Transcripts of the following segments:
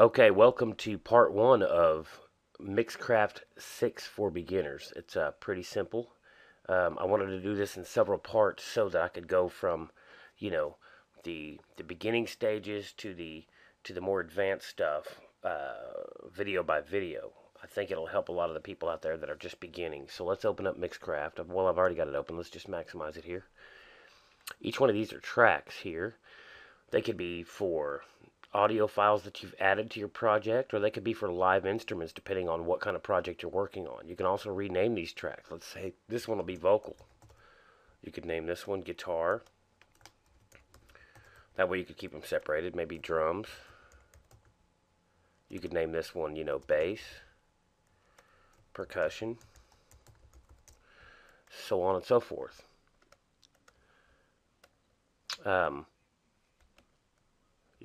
Okay, welcome to part one of Mixcraft 6 for beginners. It's uh, pretty simple. Um, I wanted to do this in several parts so that I could go from, you know, the the beginning stages to the to the more advanced stuff, uh, video by video. I think it'll help a lot of the people out there that are just beginning. So let's open up Mixcraft. Well, I've already got it open. Let's just maximize it here. Each one of these are tracks here. They could be for audio files that you've added to your project, or they could be for live instruments depending on what kind of project you're working on. You can also rename these tracks. Let's say this one will be vocal. You could name this one guitar. That way you could keep them separated, maybe drums. You could name this one, you know, bass, percussion, so on and so forth. Um,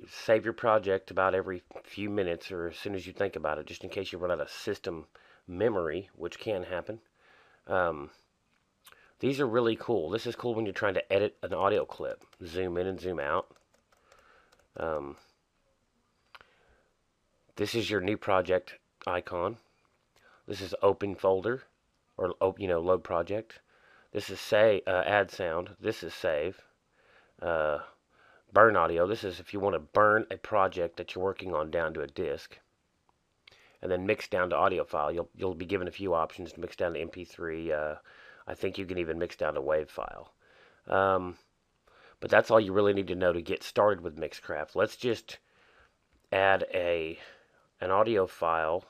save your project about every few minutes or as soon as you think about it, just in case you run out of system memory, which can happen. Um, these are really cool. This is cool when you're trying to edit an audio clip. Zoom in and zoom out. Um, this is your new project icon. This is open folder or you know load project. This is say uh, add sound. This is save. Uh, burn audio. This is if you want to burn a project that you're working on down to a disk. And then mix down to audio file. You'll you'll be given a few options to mix down to MP3. Uh, I think you can even mix down to WAV file. Um, but that's all you really need to know to get started with Mixcraft. Let's just add a an audio file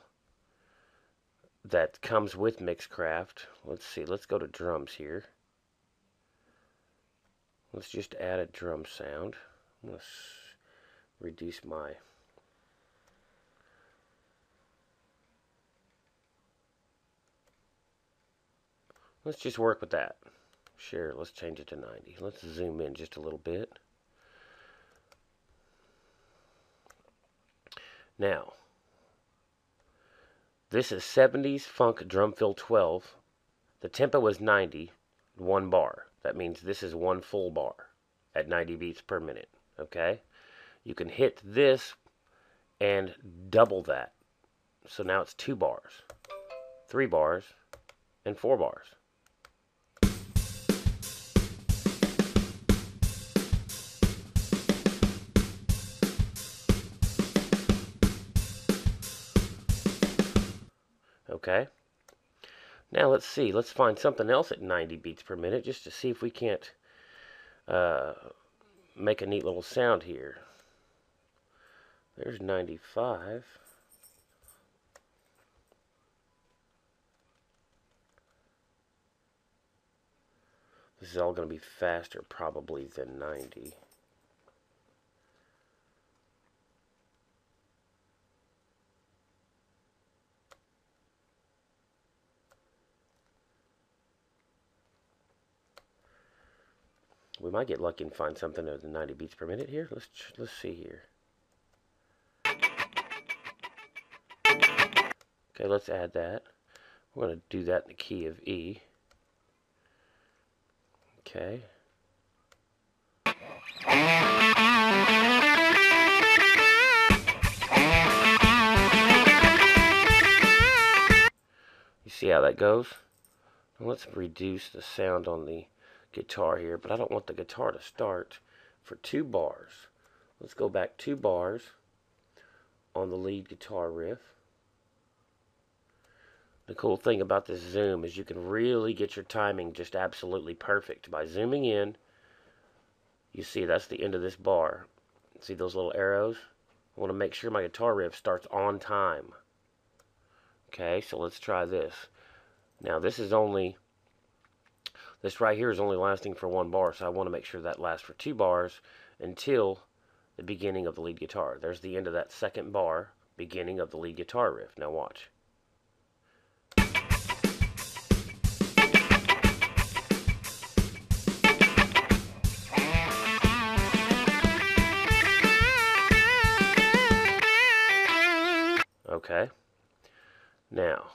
that comes with Mixcraft. Let's see. Let's go to drums here. Let's just add a drum sound. Let's reduce my Let's just work with that. Sure, let's change it to 90. Let's zoom in just a little bit. Now, this is 70s Funk Drum Fill 12. The tempo is 90, one bar. That means this is one full bar at 90 beats per minute okay? You can hit this and double that. So now it's two bars, three bars, and four bars. Okay. Now let's see. Let's find something else at 90 beats per minute just to see if we can't uh, make a neat little sound here. There's 95. This is all going to be faster probably than 90. We might get lucky and find something than 90 beats per minute here. Let's let's see here. Okay, let's add that. We're going to do that in the key of E. Okay. You see how that goes? Let's reduce the sound on the guitar here, but I don't want the guitar to start for two bars. Let's go back two bars on the lead guitar riff. The cool thing about this zoom is you can really get your timing just absolutely perfect. By zooming in, you see that's the end of this bar. See those little arrows? I want to make sure my guitar riff starts on time. Okay, so let's try this. Now this is only this right here is only lasting for one bar, so I want to make sure that lasts for two bars until the beginning of the lead guitar. There's the end of that second bar, beginning of the lead guitar riff. Now watch. Okay. Now,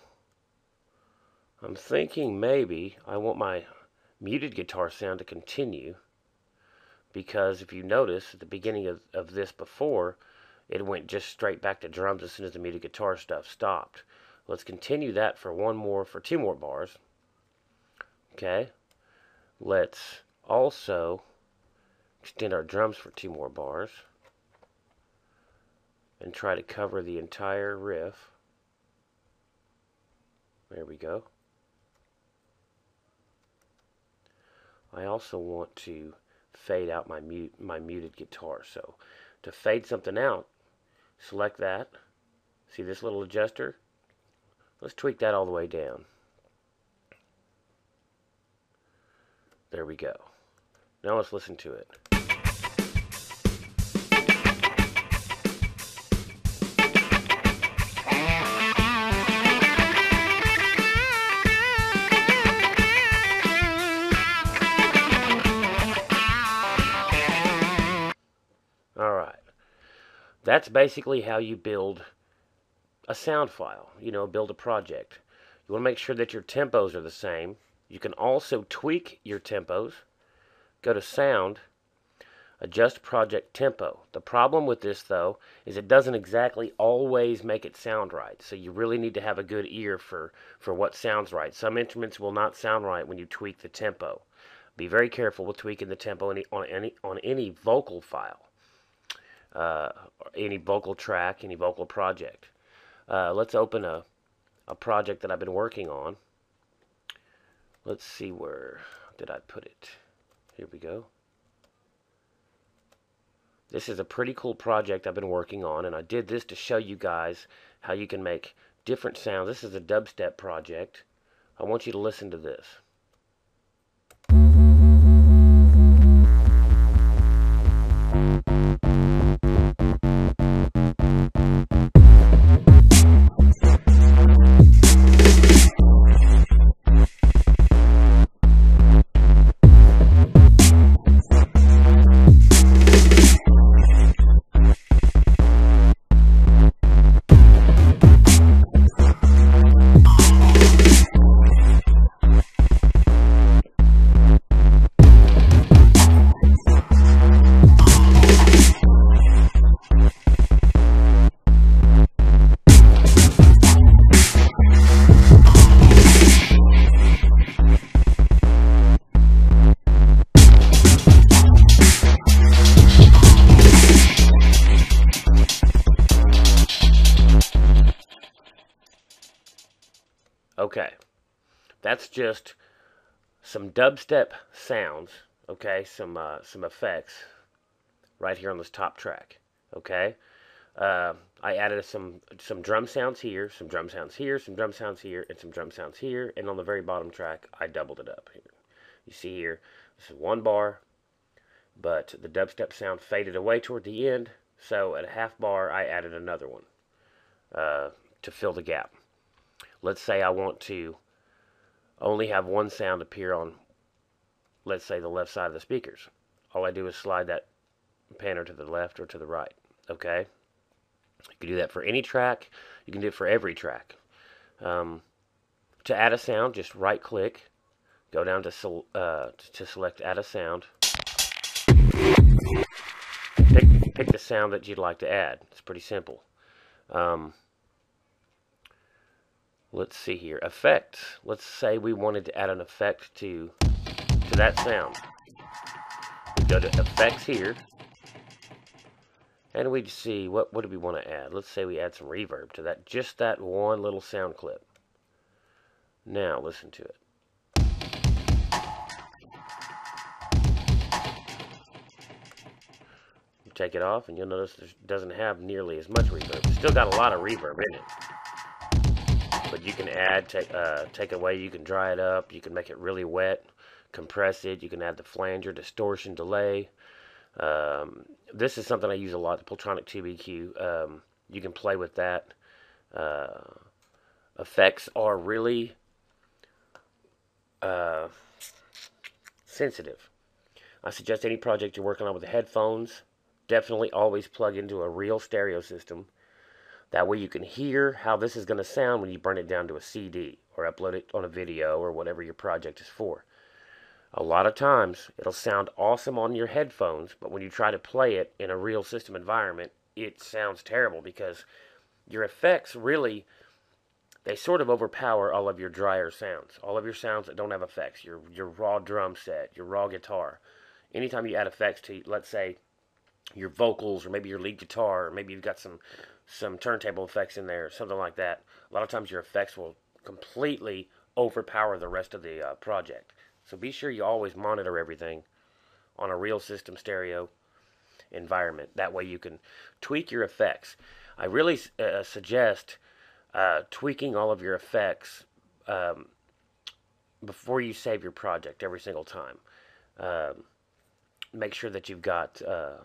I'm thinking maybe I want my muted guitar sound to continue because if you notice at the beginning of, of this before it went just straight back to drums as soon as the muted guitar stuff stopped. Let's continue that for one more, for two more bars. Okay. Let's also extend our drums for two more bars and try to cover the entire riff. There we go. I also want to fade out my mute my muted guitar. So to fade something out, select that. See this little adjuster? Let's tweak that all the way down. There we go. Now let's listen to it. That's basically how you build a sound file, you know, build a project. You want to make sure that your tempos are the same. You can also tweak your tempos. Go to Sound, Adjust Project Tempo. The problem with this, though, is it doesn't exactly always make it sound right. So you really need to have a good ear for, for what sounds right. Some instruments will not sound right when you tweak the tempo. Be very careful with tweaking the tempo any, on, any, on any vocal file, uh, any vocal track, any vocal project. Uh, let's open a, a project that I've been working on. Let's see where did I put it. Here we go. This is a pretty cool project I've been working on, and I did this to show you guys how you can make different sounds. This is a dubstep project. I want you to listen to this. Okay, that's just some dubstep sounds. Okay, some uh, some effects right here on this top track. Okay, uh, I added some some drum sounds here, some drum sounds here, some drum sounds here, and some drum sounds here. And on the very bottom track, I doubled it up here. You see here, this is one bar, but the dubstep sound faded away toward the end. So at a half bar, I added another one uh, to fill the gap let's say I want to only have one sound appear on, let's say, the left side of the speakers. All I do is slide that panner to the left or to the right. Okay? You can do that for any track. You can do it for every track. Um, to add a sound, just right click, go down to, uh, to select add a sound. Pick, pick the sound that you'd like to add. It's pretty simple. Um, let's see here, effects. Let's say we wanted to add an effect to, to that sound. We go to effects here, and we see, what, what do we want to add? Let's say we add some reverb to that, just that one little sound clip. Now listen to it. take it off and you'll notice it doesn't have nearly as much reverb. It's still got a lot of reverb in it but you can add, take, uh, take away, you can dry it up, you can make it really wet, compress it, you can add the flanger, distortion, delay. Um, this is something I use a lot, the Pultronic Tube EQ. Um, you can play with that. Uh, effects are really uh, sensitive. I suggest any project you're working on with headphones, definitely always plug into a real stereo system. That way you can hear how this is going to sound when you burn it down to a CD or upload it on a video or whatever your project is for. A lot of times it'll sound awesome on your headphones, but when you try to play it in a real system environment, it sounds terrible because your effects really they sort of overpower all of your drier sounds. All of your sounds that don't have effects, your your raw drum set, your raw guitar. Anytime you add effects to let's say your vocals or maybe your lead guitar or maybe you've got some some turntable effects in there, something like that. A lot of times your effects will completely overpower the rest of the uh, project. So be sure you always monitor everything on a real system stereo environment. That way you can tweak your effects. I really uh, suggest uh, tweaking all of your effects um, before you save your project every single time. Um, make sure that you've got uh,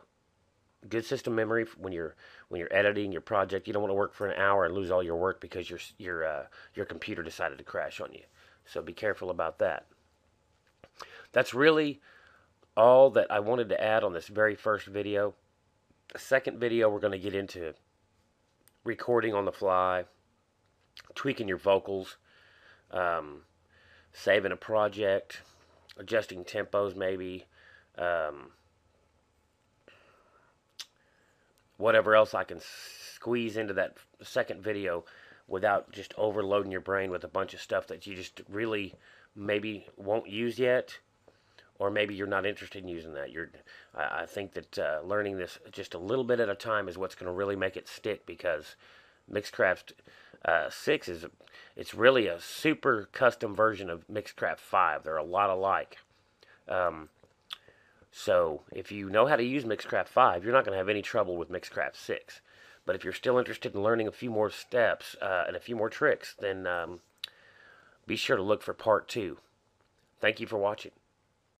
good system memory when you're when you're editing your project. You don't want to work for an hour and lose all your work because your your uh, your computer decided to crash on you. So be careful about that. That's really all that I wanted to add on this very first video. The second video, we're going to get into recording on the fly, tweaking your vocals, um, saving a project, adjusting tempos maybe, um, whatever else I can squeeze into that second video without just overloading your brain with a bunch of stuff that you just really maybe won't use yet or maybe you're not interested in using that. You're, I, I think that uh, learning this just a little bit at a time is what's going to really make it stick because Mixcraft uh, 6 is, it's really a super custom version of Mixcraft 5. They're a lot alike. Um, so if you know how to use Mixcraft 5, you're not going to have any trouble with Mixcraft 6. But if you're still interested in learning a few more steps uh, and a few more tricks, then um, be sure to look for part 2. Thank you for watching.